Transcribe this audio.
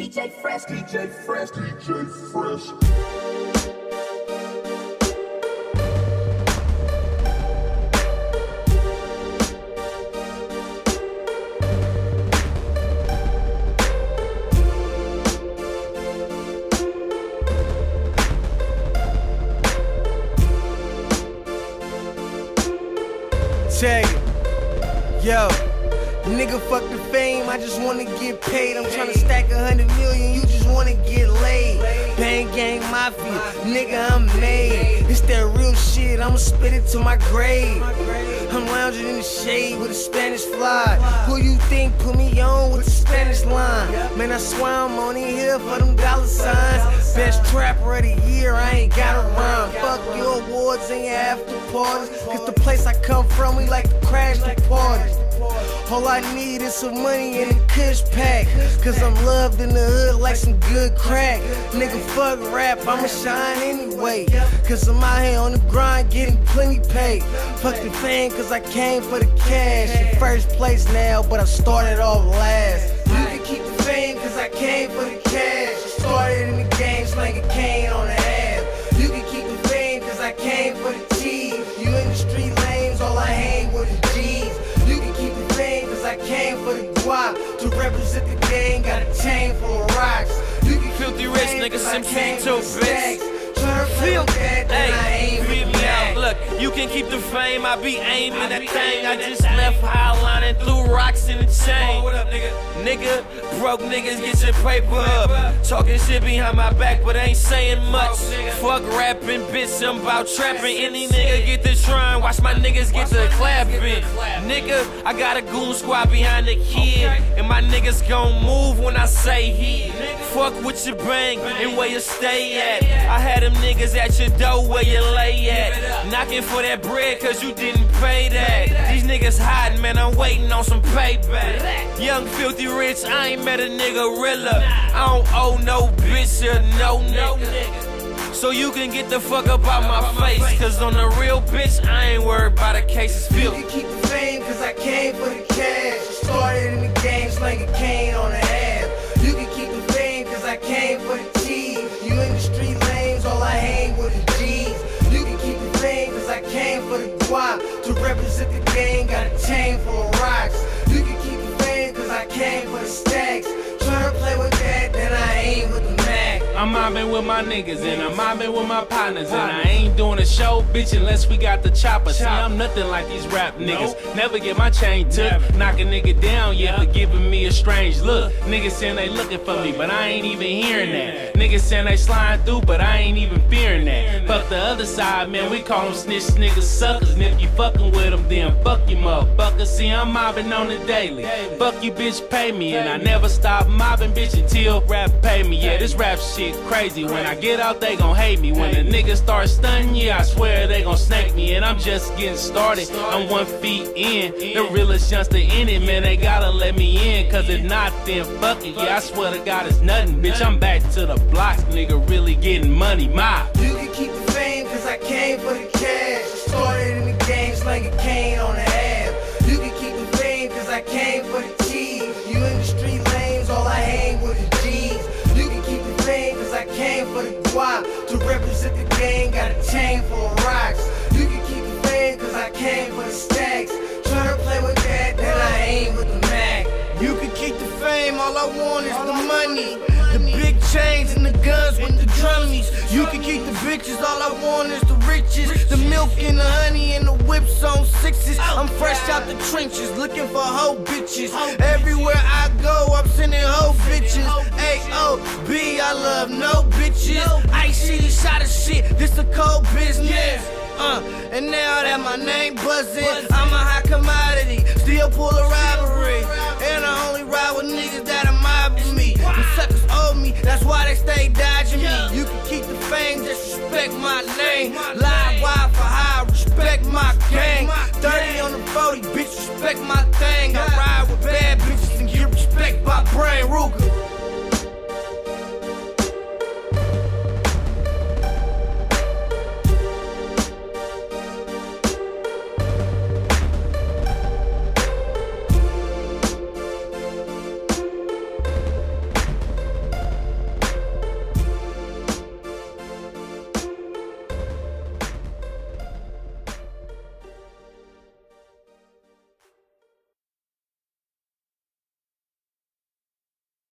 DJ Fresh, DJ Fresh, DJ Fresh. Check it. Yo, nigga, fuck the fame. I just wanna get paid. I'm tryna stack a hundred million. You just wanna get laid. Bang gang mafia, nigga, I'm made. It's that real shit. I'ma spit it to my grave. I'm lounging in the shade with a Spanish fly. Who you think put me on with the Spanish line? Man, I swear I'm only here for them dollar signs. Best trapper of the year, I ain't got a rhyme. Fuck your awards and your after parties. Cause the place I come from, we like to crash the parties. All I need is some money and a kush pack. Cause I'm loved in the hood like some good crack. Nigga, fuck rap, I'ma shine anyway. Cause I'm out here on the grind getting plenty paid. Fuck the fame, cause I came for the cash. In first place now, but I started off last. You can keep the fame, cause I came for the cash. Started Represent the gang, got a chain full of rocks. You can keep Philthy the rich fame, nigga, cause I Sim came King for too, bitch. stacks. Tryna play with that, Hey, read me out. Look, you can keep the fame. I be aiming that thing. I just left highlining threw rocks in the chain. What up, nigga? Nigga, broke niggas get your paper up. Talking shit behind my back, but ain't saying much. Fuck rapping, bitch. I'm about trapping. Any nigga get the trying. Watch my niggas get the clapping. Nigga, I got a goon squad behind the kid. And my niggas gon' move when I say he. Fuck with your bang and where you stay at. I had them niggas at your door where you lay at. Knocking for that bread cause you didn't pay that. These niggas hiding, man, I'm waiting on some payback. Young Philthy Rich, I ain't met a nigga realer. I don't owe no bitch or no nigga. So you can get the fuck up out my face. Cause on the real bitch, I ain't worried about the cases You filthy. can keep the fame, cause I came for the cash. The game, slanging cane on the ass. You can keep the fame, cause I came for the cheese. You in the street lanes, all I hang with is G's. You can keep the fame, cause I came for the guap. To represent the gang, got a chain full I'm mobbing with my niggas and I'm mobbing with my partners and I ain't doing a show, bitch, unless we got the chopper. See, I'm nothing like these rap niggas. Never get my chain took. Knock a nigga down, yeah, for giving me a strange look. Niggas saying they looking for me, but I ain't even hearing that. Niggas saying they sliding through, but I ain't even fearing that. Fuck the other side, man, we call them snitch niggas suckers. And if you fucking with them, then fuck you motherfucker. See, I'm mobbing on the daily. Fuck you, bitch, pay me. And I never stop mobbing, bitch, until rap pay me. Yeah, this rap shit crazy. When I get out, they gon' hate me. When the niggas start stunning, yeah, I swear they gon' snake me. And I'm just getting started. I'm one feet in. The realest youngster in it, man, they gotta let me in. Cause if not, then fuck it. Yeah, I swear to God, it's nothing. Bitch, I'm back to the blocks, nigga, really getting money. Mob. You can keep the fame, cause I came for the To represent the gang, got a chain full of rocks. You can keep the fame, cause I came for the stacks. Tryna play with that, then I ain't with the Mac. You can keep the fame, all I want is the money. The big chains and the guns with the drummies. You can keep the bitches, all I want is the riches. The milk and the honey and the whips on sixes. I'm fresh out the trenches, looking for hoe bitches. Everywhere I go, I'm sending hoe bitches. A-O-B, oh, I love no bitches. See shot of shit, this a cold business. Uh, and now that my name buzzing, I'm a high commodity, still pull a robbery. And I only ride with niggas that are mobbing me. The suckers owe me, that's why they stay dodging me. You can keep the fame, just respect my name. Live wide for high, respect my gang. 30 on the 40, bitch, respect my thing. I ride with bad bitches and get respect by Brain Ruger.